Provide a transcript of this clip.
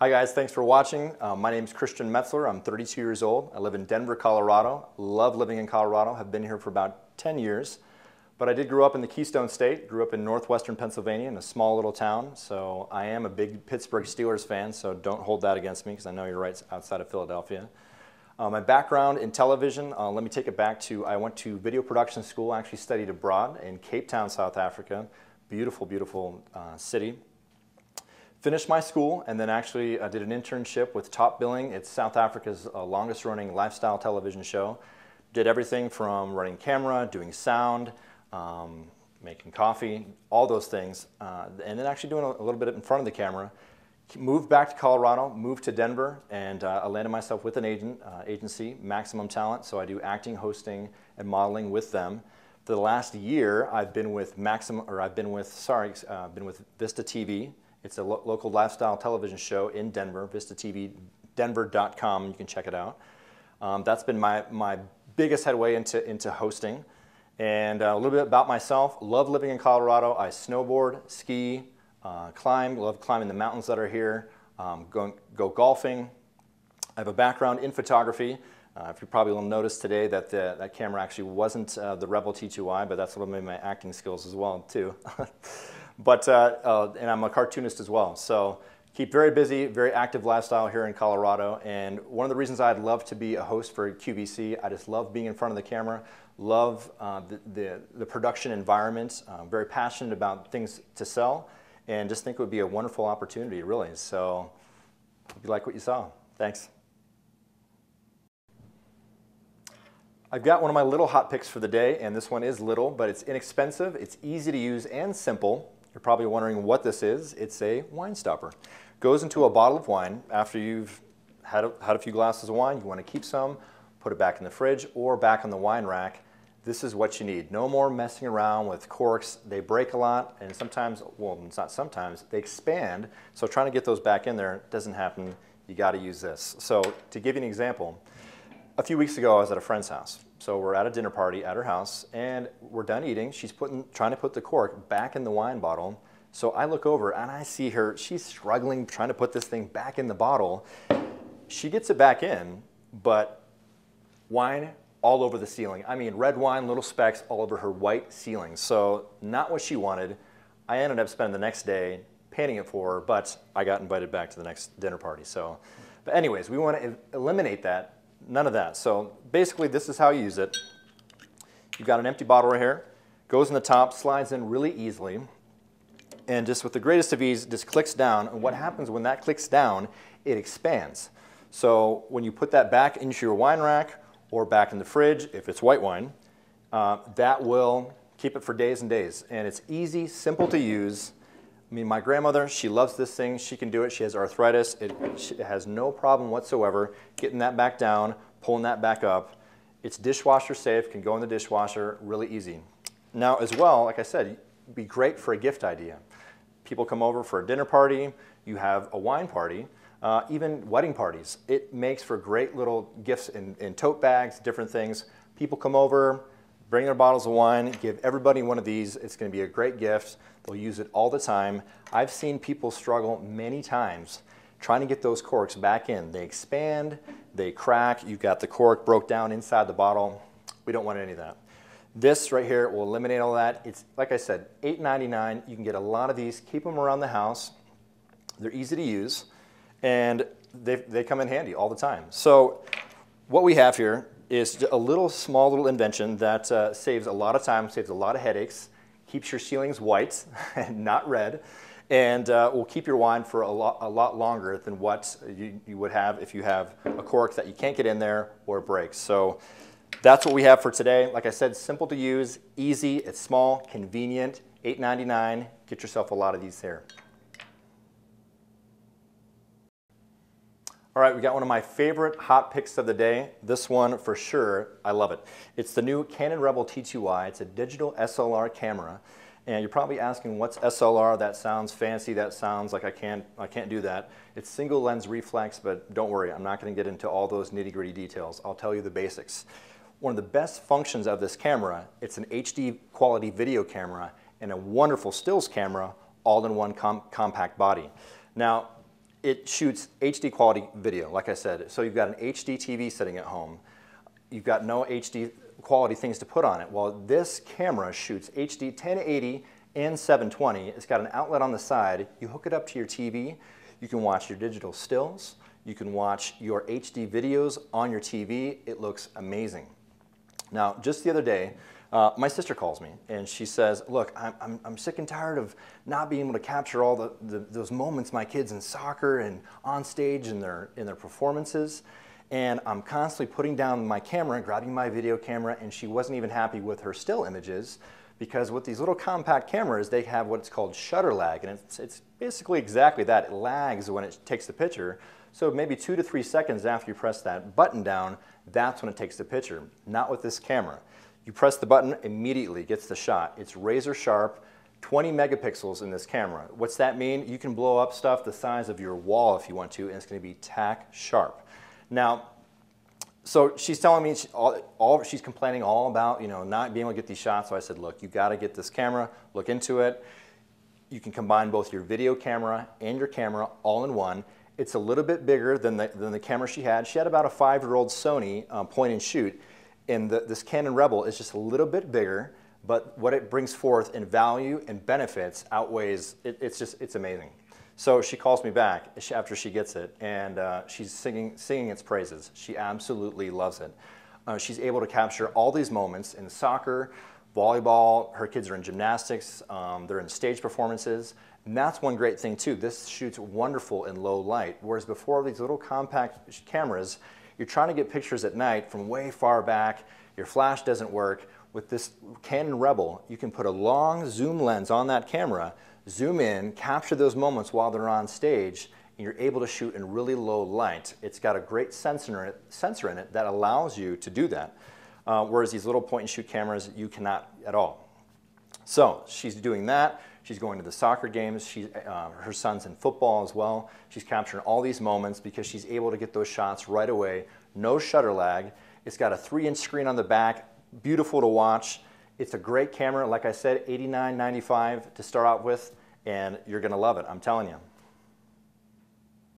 Hi guys, thanks for watching. Uh, my name is Christian Metzler. I'm 32 years old. I live in Denver, Colorado. Love living in Colorado. Have been here for about 10 years. But I did grow up in the Keystone State. Grew up in northwestern Pennsylvania in a small little town. So I am a big Pittsburgh Steelers fan. So don't hold that against me because I know you're right outside of Philadelphia. Uh, my background in television, uh, let me take it back to I went to video production school. I actually studied abroad in Cape Town, South Africa. Beautiful, beautiful uh, city finished my school and then actually uh, did an internship with Top Billing. It's South Africa's uh, longest running lifestyle television show. Did everything from running camera, doing sound, um, making coffee, all those things, uh, and then actually doing a, a, little bit in front of the camera. Moved back to Colorado, moved to Denver, and uh, I landed myself with an agent uh, agency, Maximum Talent. So I do acting, hosting, and modeling with them. For the last year, I've been with Maximum, or I've been with, sorry, uh, been with Vista TV. It's a lo local lifestyle television show in Denver, Vista TV, denver.com. You can check it out. Um, that's been my, my biggest headway into, into hosting. And uh, a little bit about myself. Love living in Colorado. I snowboard, ski, uh, climb. Love climbing the mountains that are here. Um, go, go golfing. I have a background in photography. Uh, if you probably will notice today that the, that camera actually wasn't uh, the Rebel T2i, but that's bit of my acting skills as well too. But, uh, uh, and I'm a cartoonist as well. So keep very busy, very active lifestyle here in Colorado. And one of the reasons I'd love to be a host for QVC, I just love being in front of the camera, love uh, the, the, the, production environment, uh, very passionate about things to sell, and just think it would be a wonderful opportunity, really. So hope you like what you saw. Thanks. I've got one of my little hot picks for the day, and this one is little, but it's inexpensive, it's easy to use and simple. You're probably wondering what this is. It's a wine stopper. Goes into a bottle of wine after you've had a, had a few glasses of wine. You want to keep some, put it back in the fridge or back on the wine rack. This is what you need. No more messing around with corks. They break a lot and sometimes, well, it's not sometimes, they expand. So trying to get those back in there doesn't happen. You got to use this. So to give you an example, a few weeks ago I was at a friend's house so we're at a dinner party at her house, and we're done eating. She's putting, trying to put the cork back in the wine bottle. So I look over and I see her, she's struggling trying to put this thing back in the bottle. She gets it back in, but wine all over the ceiling. I mean, red wine, little specks all over her white ceiling. So not what she wanted. I ended up spending the next day painting it for her, but I got invited back to the next dinner party. So, but anyways, we want to eliminate that none of that. So basically this is how you use it. You've got an empty bottle right here, goes in the top, slides in really easily, and just with the greatest of ease, just clicks down. And what happens when that clicks down, it expands. So when you put that back into your wine rack or back in the fridge, if it's white wine, uh, that will keep it for days and days. And it's easy, simple to use. I mean, my grandmother, she loves this thing. She can do it. She has arthritis. It, it has no problem whatsoever getting that back down, pulling that back up. It's dishwasher safe, can go in the dishwasher, really easy. Now, as well, like I said, be great for a gift idea. People come over for a dinner party, you have a wine party, uh, even wedding parties. It makes for great little gifts in, in tote bags, different things. People come over, bring their bottles of wine, give everybody one of these. It's going to be a great gift. They'll use it all the time. I've seen people struggle many times trying to get those corks back in. They expand, they crack, you've got the cork broke down inside the bottle. We don't want any of that. This right here will eliminate all that. It's, like I said, $8.99. You can get a lot of these, keep them around the house. They're easy to use, and they, they come in handy all the time. So what we have here is a little small little invention that uh, saves a lot of time, saves a lot of headaches, keeps your ceilings white and not red, and uh, will keep your wine for a lot, a lot longer than what you, you would have if you have a cork that you can't get in there or breaks. So that's what we have for today. Like I said, simple to use, easy, it's small, convenient, $8.99. Get yourself a lot of these here. All right, we got one of my favorite hot picks of the day. This one for sure, I love it. It's the new Canon Rebel T2i. It's a digital SLR camera. And you're probably asking, what's SLR? That sounds fancy. That sounds like I can't, I can't do that. It's single lens reflex, but don't worry, I'm not gonna get into all those nitty gritty details. I'll tell you the basics. One of the best functions of this camera, it's an HD quality video camera and a wonderful stills camera all in one com compact body. Now, it shoots HD quality video, like I said. So you've got an HD TV sitting at home. You've got no HD quality things to put on it. Well, this camera shoots HD 1080 and 720. It's got an outlet on the side. You hook it up to your TV. You can watch your digital stills. You can watch your HD videos on your TV. It looks amazing. Now, just the other day, uh, my sister calls me and she says, look, I'm, I'm, I'm, sick and tired of not being able to capture all the, the, those moments my kids in soccer and on stage in their, in their performances. And I'm constantly putting down my camera, and grabbing my video camera, and she wasn't even happy with her still images because with these little compact cameras, they have what's called shutter lag. And it's, it's basically exactly that. It lags when it takes the picture. So maybe two to three seconds after you press that button down, that's when it takes the picture. Not with this camera. You press the button, immediately gets the shot. It's razor sharp, 20 megapixels in this camera. What's that mean? You can blow up stuff the size of your wall if you want to, and it's going to be tack sharp. Now, so she's telling me she, all, all, she's complaining all about you know not being able to get these shots. So I said, look, you got to get this camera. Look into it. You can combine both your video camera and your camera all in one. It's a little bit bigger than the, than the camera she had. She had about a five-year-old Sony um, point and shoot and the, this Canon Rebel is just a little bit bigger, but what it brings forth in value and benefits outweighs, it, it's just, it's amazing. So she calls me back after she gets it, and uh, she's singing, singing its praises. She absolutely loves it. Uh, she's able to capture all these moments in soccer, volleyball, her kids are in gymnastics, um, they're in stage performances, and that's one great thing too. This shoots wonderful in low light, whereas before these little compact cameras, you're trying to get pictures at night from way far back, your flash doesn't work. With this Canon Rebel, you can put a long zoom lens on that camera, zoom in, capture those moments while they're on stage, and you're able to shoot in really low light. It's got a great sensor in it, sensor in it that allows you to do that, uh, whereas these little point and shoot cameras, you cannot at all. So she's doing that. She's going to the soccer games. She, uh, her son's in football as well. She's capturing all these moments because she's able to get those shots right away. No shutter lag. It's got a three-inch screen on the back. Beautiful to watch. It's a great camera. Like I said, $89.95 to start out with, and you're going to love it. I'm telling you.